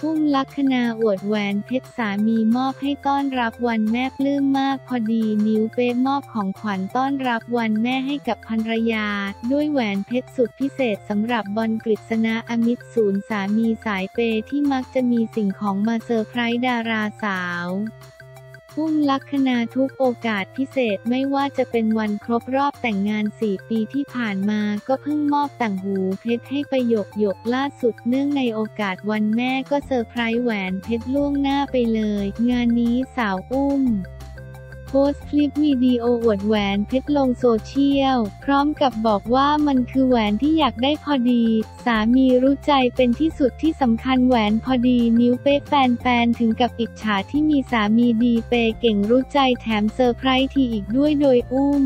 อุ้มลักขณาอวดแหวนเพชรสามีมอบให้ต้อนรับวันแม่ปลื้มมากพอดีนิ้วเป๊ะมอบของขวัญต้อนรับวันแม่ให้กับภรรยา ด้วยแหวนเพชรสุดพิเศษสำหรับบอลกฤษณะอมิตรศูนย์สามีสายเปย์ที่มักจะมีสิ่งของมาเซอร์ไพรส์ดาราสาว อุ้มลักขณาทุกโอกาสพิเศษไม่ว่าจะเป็นวันครบรอบแต่งงาน 4 ปีที่ผ่านมาก็เพิ่งมอบต่างหูเพชรให้ประโยกหยกล่าสุดเนื่องในโอกาสวันแม่ก็เซอร์ไพรส์แหวนเพชรล่วงหน้าไปเลย งานนี้สาวอุ้ม โพสต์คลิปวิดีโออวดแหวนเพชรลงโซเชียล พร้อมกับบอกว่ามันคือแหวนที่อยากได้พอดี สามีรู้ใจเป็นที่สุดที่สำคัญแหวนพอดีนิ้วเป๊ะแฟนๆถึงกับอิจฉาที่มีสามีดีเปย์เก่งรู้ใจแถมเซอร์ไพรส์ทีอีกด้วยโดยอุ้ม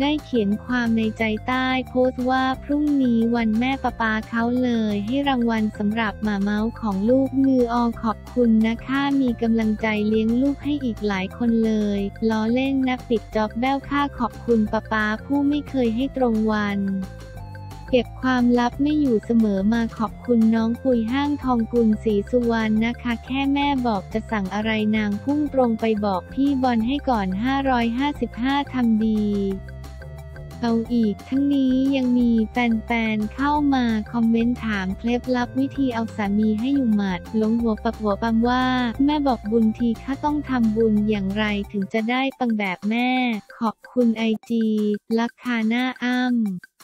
ได้เขียนความในใจใต้โพสต์ว่าพรุ่งนี้วันแม่ปะป๊าเขาเลยให้รางวัลสำหรับหมาเมาส์ของลูกมืออขอบคุณนะคะมีกำลังใจเลี้ยงลูกให้อีกหลายคนเลยล้อเล่นนะปิดจ็อบแบ้วค่าขอบคุณปะปาผู้ไม่เคยให้ตรงวันเก็บความลับไม่อยู่เสมอมาขอบคุณน้องปุยห้างทองกุลศรีสุวรรณนะคะ แค่แม่บอกจะสั่งอะไรนางพุ่งตรงไปบอกพี่บอลให้ก่อน 555ทำดี เอาอีก ทั้งนี้ยังมีแฟนๆ เข้ามาคอมเมนต์ถามเคล็ดลับวิธีเอาสามีให้อยู่หมัดหลงหัวปักหัวปั๊มว่า แม่บอกบุญทีข้าต้องทำบุญอย่างไรถึงจะได้ปังแบบแม่ ขอบคุณไอจีลักคาหน้าอ้ำ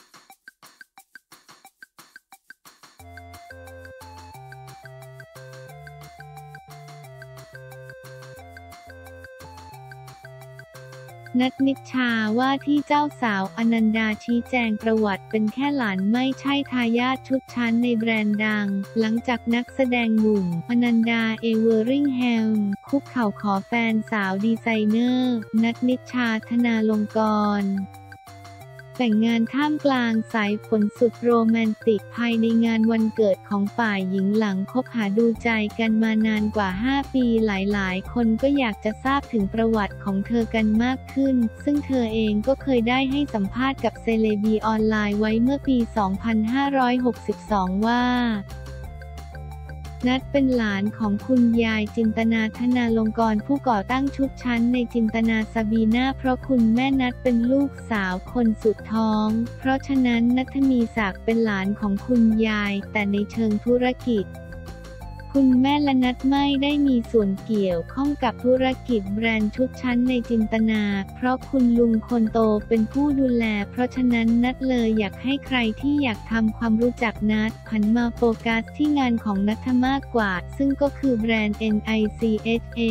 นัทนิชชาว่าที่เจ้าสาวอนันดาชี้แจงประวัติเป็นแค่หลานไม่ใช่ทายาทชุดชั้นในแบรนด์ดัง หลังจากนักแสดงหนุ่มอนันดาเอเวอริงแฮม คุกเข่าขอแฟนสาวดีไซเนอร์ นัทนิชชาธนาลงกรณ์ แต่งงานท่ามกลางสายฝนสุดโรแมนติกภายในงานวันเกิดของฝ่ายหญิงหลังคบหาดูใจกันมานานกว่า 5 ปีหลายๆ คนก็อยากจะทราบถึงประวัติของเธอกันมากขึ้น ซึ่งเธอเองก็เคยได้ให้สัมภาษณ์กับเซเลบีออนไลน์ไว้เมื่อปี 2562 ว่า นัดเป็นหลานของคุณยายจินตนาธนาลงกรณ์ผู้ก่อตั้งชุดชั้นในจินตนาซาบีนาเพราะคุณแม่นัดเป็นลูกสาวคนสุดท้อง เพราะฉะนั้นนัทมีศักดิ์เป็นหลานของคุณยาย แต่ในเชิงธุรกิจ คุณแม่และนัดไม่ได้มีส่วนเกี่ยวข้องกับธุรกิจแบรนด์ชุดชั้นในจินตนา เพราะคุณลุงคนโตเป็นผู้ดูแล เพราะฉะนั้นนัดเลยอยากให้ใครที่อยากทำความรู้จักนัดหันมาโฟกัสที่งานของนัทมากกว่า ซึ่งก็คือแบรนด์ NICHA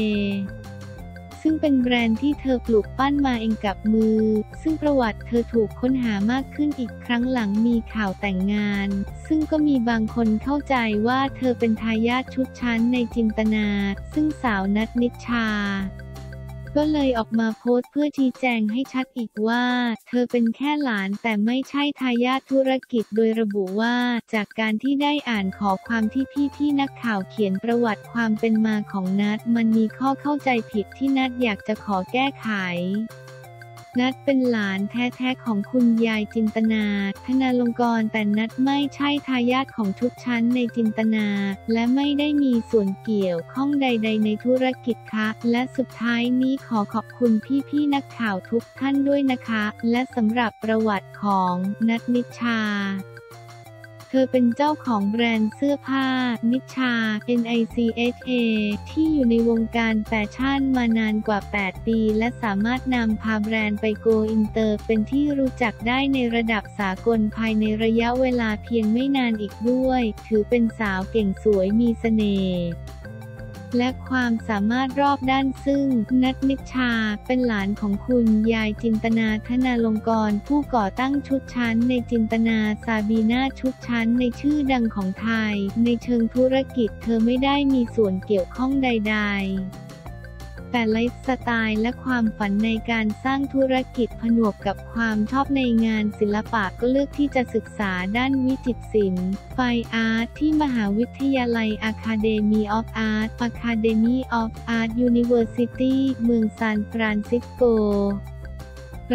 ซึ่งเป็นแบรนด์ที่เธอปลูกปั้นมาเองกับมือ ซึ่งประวัติเธอถูกค้นหามากขึ้นอีกครั้งหลังมีข่าวแต่งงาน ซึ่งก็มีบางคนเข้าใจว่าเธอเป็นทายาทชุดชั้นในจินตนา ซึ่งสาวนัทนิชชา ก็เลยออกมาโพสต์เพื่อชี้แจงให้ชัดอีกว่า เธอเป็นแค่หลานแต่ไม่ใช่ทายาทธุรกิจโดยระบุว่า จากการที่ได้อ่านขอความที่พี่พี่นักข่าวเขียนประวัติความเป็นมาของนัดมันมีข้อเข้าใจผิดที่นัดอยากจะขอแก้ไข นัดเป็นหลานแท้ๆของคุณยายจินตนา ธนาลงกรณ์แต่นัดไม่ใช่ทายาทของทุกชั้นในจินตนา และไม่ได้มีส่วนเกี่ยวข้องใด ๆ ในธุรกิจคะและสุดท้ายนี้ขอขอบคุณพี่ๆนักข่าวทุกท่านด้วยนะคะ และสำหรับประวัติของนัทนิชา เธอเป็นเจ้าของแบรนด์เสื้อผ้า นิชา NICHA ที่อยู่ในวงการแฟชั่นมานานกว่า 8 ปี และสามารถนำพาแบรนด์ไปโกอินเตอร์ เป็นที่รู้จักได้ในระดับสากลภายในระยะเวลาเพียงไม่นานอีกด้วย ถือเป็นสาวเก่งสวยมีเสน่ห์ และความสามารถรอบด้านซึ่ง นัทนิชชา เป็นหลานของคุณยายจินตนาธนาลงกรณ์ผู้ก่อตั้งชุดชั้นในจินตนาซาบีนาชุดชั้นในชื่อดังของไทย ในเชิงธุรกิจเธอไม่ได้มีส่วนเกี่ยวข้องใด ๆ แต่ไลฟ์สไตล์และความฝันในการสร้างธุรกิจผนวกกับความชอบในงานศิลปะก็เลือกที่จะศึกษาด้านวิจิตรศิลป์ไฟอาร์ตที่มหาวิทยาลัย Academy of Art Academy of Art University เมืองซานฟรานซิสโก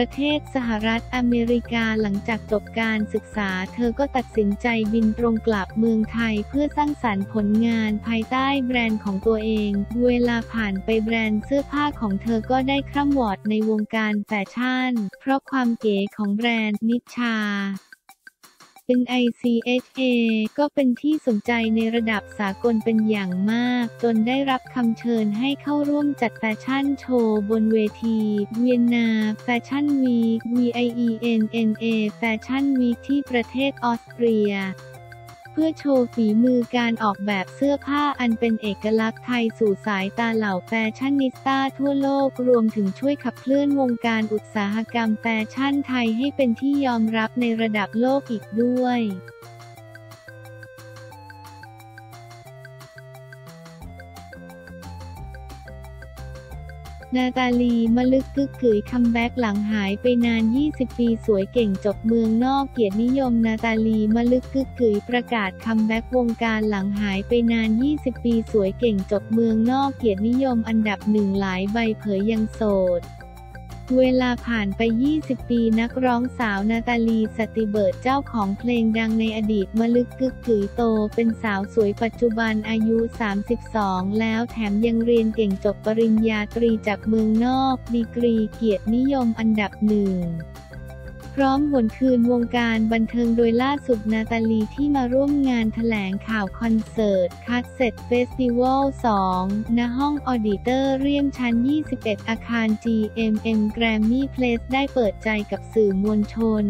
ประเทศสหรัฐอเมริกาหลังจากจบการศึกษา เธอก็ตัดสินใจบินตรงกลับเมืองไทยเพื่อสร้างสรรค์ผลงานภายใต้แบรนด์ของตัวเอง เวลาผ่านไปแบรนด์เสื้อผ้าของเธอก็ได้คร่ำวอดในวงการแฟชั่น เพราะความเก๋ของแบรนด์นิชชา NICHA ก็เป็นที่สนใจในระดับสากลเป็นอย่างมาก จนได้รับคำเชิญให้เข้าร่วมจัดแฟชั่นโชว์บนเวที เวียนนาแฟชั่นวีค VIENNA แฟชั่นวีคที่ประเทศออสเตรีย เพื่อโชว์ฝีมือการออกแบบเสื้อผ้าอันเป็นเอกลักษณ์ไทยสู่สายตาเหล่าแฟชั่นนิสต้าทั่วโลกรวมถึงช่วยขับเคลื่อนวงการอุตสาหกรรมแฟชั่นไทยให้เป็นที่ยอมรับในระดับโลกอีกด้วย นาตาลีมลึกกึกกือคัมแบ็กหลังหายไปนาน 20 ปีสวยเก่งจบเมืองนอกเกียรตินิยม นาตาลีมลึกกึกกือประกาศคัมแบ็กวงการหลังหายไปนาน 20 ปีสวยเก่งจบเมืองนอกเกียรตินิยมอันดับหนึ่งหลายใบเผยยังโสด เวลาผ่านไป 20 ปีนักร้องสาวนาตาลีสติเบิร์ตเจ้าของเพลงดังในอดีตมลึกกึกกือโต เป็นสาวสวยปัจจุบันอายุ 32 แล้วแถมยังเรียนเก่งจบปริญญาตรีจากเมืองนอก ดีกรีเกียรตินิยมอันดับหนึ่ง พร้อมหวนคืนวงการบันเทิงโดยล่าสุดนาตาลีที่มาร่วมงานแถลงข่าวคอนเสิร์ต Cassette Festival 2 ณ ห้อง auditorium ชั้น 21 อาคาร GMM Grammy Place ได้เปิดใจกับสื่อมวลชน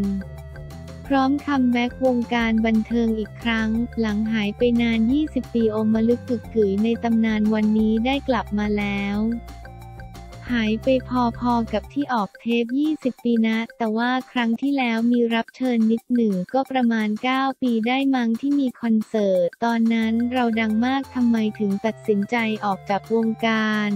พร้อมคัมแบ็กวงการบันเทิงอีกครั้ง หลังหายไปนาน 20 ปีมลึกกึกกือในตำนานวันนี้ได้กลับมาแล้ว หายไปพอๆกับที่ออกเทป 20 ปีนะ แต่ว่าครั้งที่แล้วมีรับเชิญนิดหนึ่งก็ประมาณ 9 ปีได้มั้งที่มีคอนเสิร์ต ตอนนั้นเราดังมากทำไมถึงตัดสินใจออกจากวงการ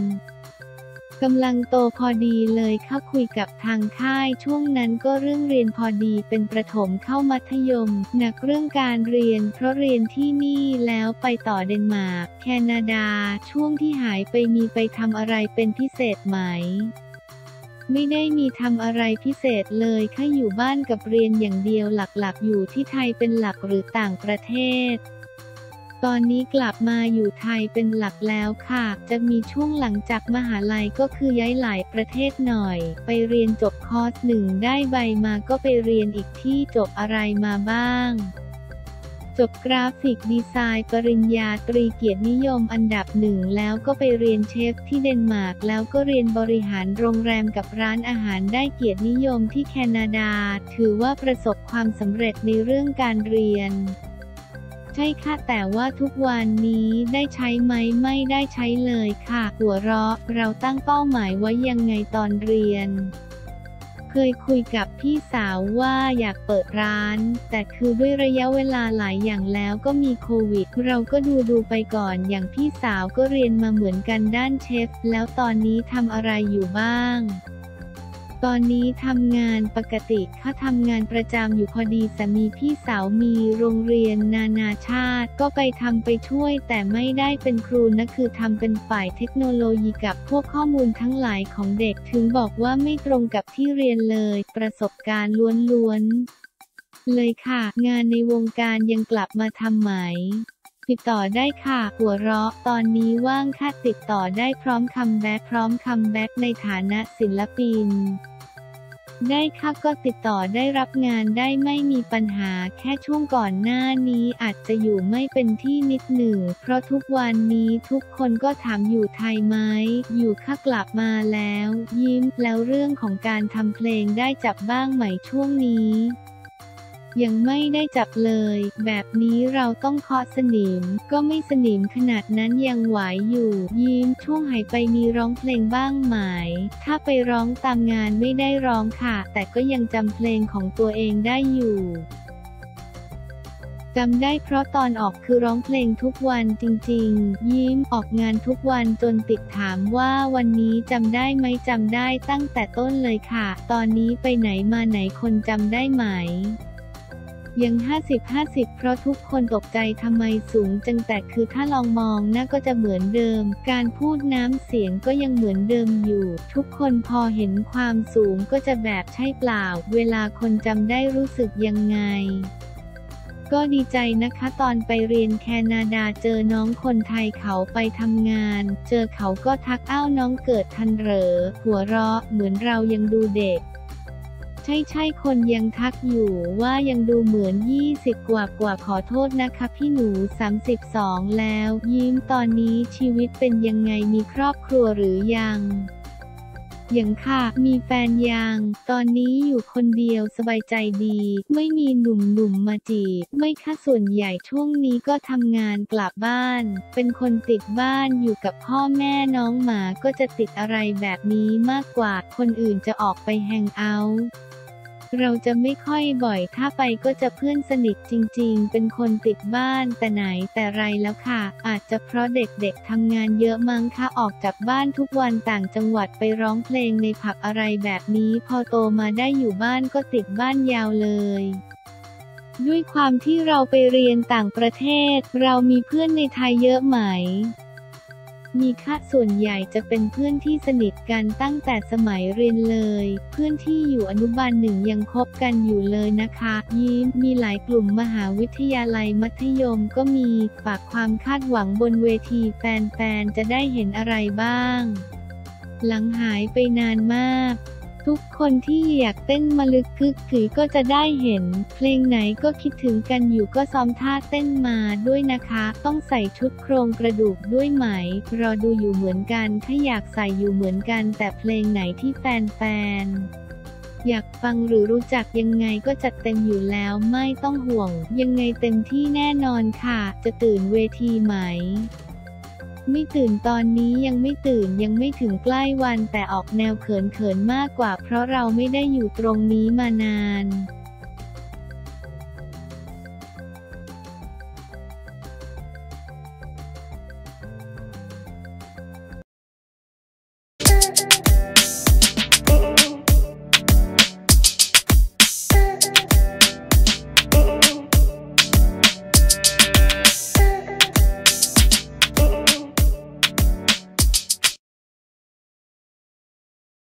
กำลังโตพอดีเลยเข้าคุยกับทางค่ายช่วงนั้นก็เรื่องเรียนพอดีเป็นประถมเข้ามัธยม หนักเรื่องการเรียน เพราะเรียนที่นี่แล้วไปต่อเดนมาร์กแคนาดา ช่วงที่หายไปมีไปทำอะไรเป็นพิเศษไหมไม่ได้มีทำอะไรพิเศษเลยแค่อยู่บ้านกับเรียนอย่างเดียวหลักๆ อยู่ที่ไทยเป็นหลักหรือต่างประเทศ ตอนนี้กลับมาอยู่ไทยเป็นหลักแล้วค่ะ จะมีช่วงหลังจากมหาลัยก็คือย้ายหลายประเทศหน่อย ไปเรียนจบคอร์สหนึ่งได้ใบมาก็ไปเรียนอีกที่จบอะไรมาบ้างจบกราฟิกดีไซน์ปริญญาตรีเกียรตินิยมอันดับหนึ่งแล้วก็ไปเรียนเชฟที่เดนมาร์กแล้วก็เรียนบริหารโรงแรมกับร้านอาหารได้เกียรตินิยมที่แคนาดา ถือว่าประสบความสำเร็จในเรื่องการเรียน ใช่ค่ะแต่ว่าทุกวันนี้ได้ใช้ไหมไม่ได้ใช้เลยค่ะ หัวเราะ เราตั้งเป้าหมายไว้ยังไงตอนเรียน เคยคุยกับพี่สาวว่าอยากเปิดร้าน แต่คือด้วยระยะเวลาหลายอย่างแล้วก็มีโควิด เราก็ดูดูไปก่อนอย่างพี่สาวก็เรียนมาเหมือนกันด้านเชฟ แล้วตอนนี้ทำอะไรอยู่บ้าง ตอนนี้ทำงานปกติค่ะทำงานประจำอยู่พอดีสามีพี่สาวมีโรงเรียนนานาชาติ ก็ไปทำไปช่วย แต่ไม่ได้เป็นครูนะคือทำเป็นฝ่ายเทคโนโลยีกับพวกข้อมูลทั้งหลายของเด็กถึงบอกว่าไม่ตรงกับที่เรียนเลย ประสบการณ์ล้วนๆเลยค่ะ งานในวงการยังกลับมาทำไหมติดต่อได้ค่ะ หัวเราะ ตอนนี้ว่างค่ะติดต่อได้พร้อมคัมแบ็กพร้อมคัมแบ็กในฐานะศิลปิน ได้ค่ะก็ติดต่อได้รับงานได้ไม่มีปัญหาแค่ช่วงก่อนหน้านี้อาจจะอยู่ไม่เป็นที่นิดหนึ่ง เพราะทุกวันนี้ทุกคนก็ถามอยู่ไทยไหมอยู่ค่ะกลับมาแล้ว ยิ้มแล้วเรื่องของการทำเพลงได้จับบ้างไหมช่วงนี้ ยังไม่ได้จับเลย แบบนี้เราต้องเคาะสนิม ก็ไม่สนิมขนาดนั้นยังไหวอยู่ ยิ้มช่วงหายไปมีร้องเพลงบ้างไหม ถ้าไปร้องตามงานไม่ได้ร้องค่ะ แต่ก็ยังจำเพลงของตัวเองได้อยู่จำได้เพราะตอนออกคือร้องเพลงทุกวันจริงๆ ยิ้มออกงานทุกวันจนติดถามว่าวันนี้จำได้ไหมจำได้ตั้งแต่ต้นเลยค่ะ ตอนนี้ไปไหนมาไหนคนจำได้ไหม ยัง 50-50 เพราะทุกคนตกใจทำไมสูงจังแต่คือถ้าลองมองหน้าก็จะเหมือนเดิม การพูดน้ำเสียงก็ยังเหมือนเดิมอยู่ ทุกคนพอเห็นความสูงก็จะแบบใช่เปล่า เวลาคนจำได้รู้สึกยังไงก็ดีใจนะคะตอนไปเรียนแคนาดาเจอน้องคนไทยเขาไปทำงาน เจอเขาก็ทักอ้าวน้องเกิดทันเหรอ หัวเราะเหมือนเรายังดูเด็ก ใช่ใช่คนยังทักอยู่ว่ายังดูเหมือน 20 กว่ากว่าขอโทษนะคะพี่หนู 32 แล้ว ยิ้มตอนนี้ชีวิตเป็นยังไงมีครอบครัวหรือยังยังค่ะ มีแฟนยัง ตอนนี้อยู่คนเดียวสบายใจดี ไม่มีหนุ่มๆมาจีบ ไม่ค่ะส่วนใหญ่ช่วงนี้ก็ทำงานกลับบ้าน เป็นคนติดบ้านอยู่กับพ่อแม่น้องหมาก็จะติดอะไรแบบนี้มากกว่า คนอื่นจะออกไปแฮงเอาท์ เราจะไม่ค่อยบ่อยถ้าไปก็จะเพื่อนสนิทจริง ๆ เป็นคนติดบ้านแต่ไหนแต่ไรแล้วค่ะ อาจจะเพราะเด็กๆทำงานเยอะมั้งคะออกจากบ้านทุกวันต่างจังหวัดไปร้องเพลงในผับอะไรแบบนี้พอโตมาได้อยู่บ้านก็ติดบ้านยาวเลยด้วยความที่เราไปเรียนต่างประเทศ เรามีเพื่อนในไทยเยอะไหม มีค่าส่วนใหญ่จะเป็นเพื่อนที่สนิทกันตั้งแต่สมัยเรียนเลย เพื่อนที่อยู่อนุบาลหนึ่งยังคบกันอยู่เลยนะคะ ยิ้มมีหลายกลุ่มมหาวิทยาลัยมัธยมก็มีฝากความคาดหวังบนเวทีแฟนๆจะได้เห็นอะไรบ้าง หลังหายไปนานมาก ทุกคนที่อยากเต้นมาลึกคึกขือก็จะได้เห็น เพลงไหนก็คิดถึงกันอยู่ก็ซ้อมท่าเต้นมาด้วยนะคะ ต้องใส่ชุดโครงกระดูกด้วยไหม รอดูอยู่เหมือนกันถ้าอยากใส่อยู่เหมือนกัน แต่เพลงไหนที่แฟนๆอยากฟังหรือรู้จักยังไงก็จัดเต็มอยู่แล้วไม่ต้องห่วง ยังไงเต็มที่แน่นอนค่ะ จะตื่นเวทีไหม ไม่ตื่นตอนนี้ยังไม่ตื่นยังไม่ถึงใกล้วันแต่ออกแนวเขินๆมากกว่า เพราะเราไม่ได้อยู่ตรงนี้มานาน